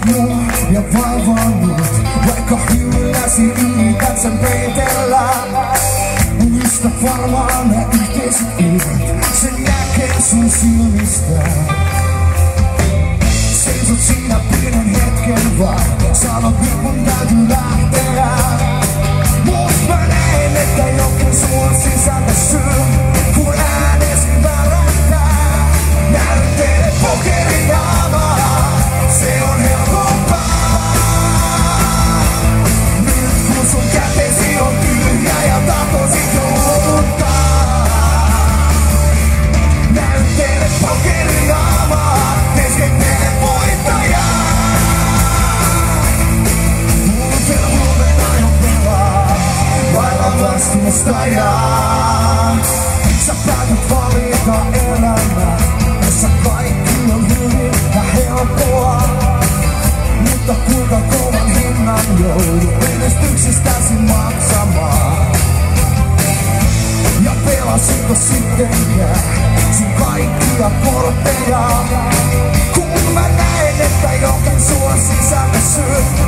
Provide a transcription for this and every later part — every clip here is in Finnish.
Blod, jag var vanligt Verkar hjulas i unikatsen peitellä En just varmaan ne yhteiset ilmat Sen jälkeen sun silmistä Seisot siinä pienen hetken täytyy lähteä. Vastustajaa. Sä päätät valita elämää, jossa kaikki on hyvin ja helppoa. Mutta kuinka kovan hinnan joudut menestyksestäsi maksamaan? Ja pelasitko sittenkään sun kaikkia kortteja? Kun mä näen, että jokin sua sisällä syö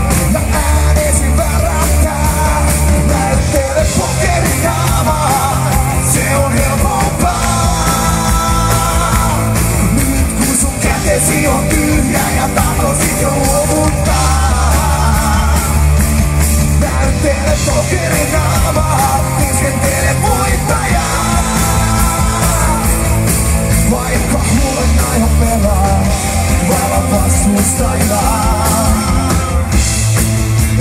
vastustajaa.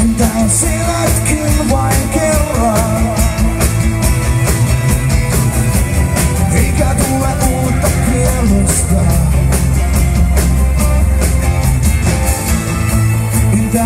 Entä jos elätkin vain kerran? Eikä tule uutta kierrosta. Entä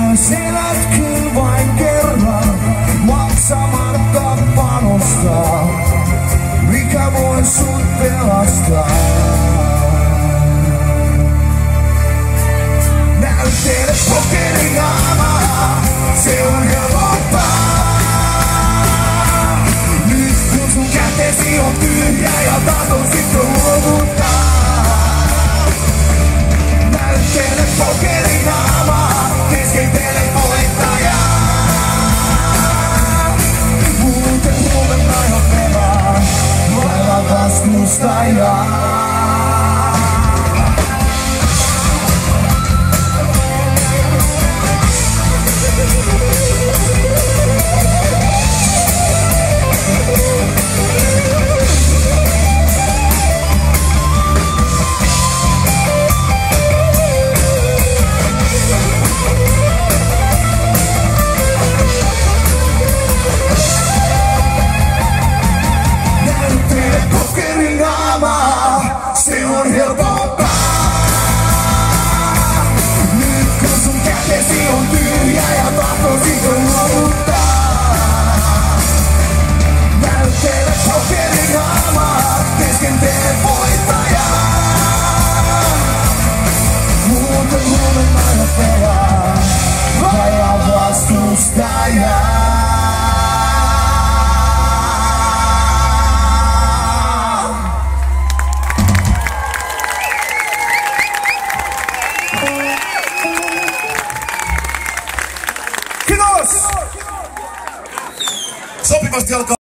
se on pastel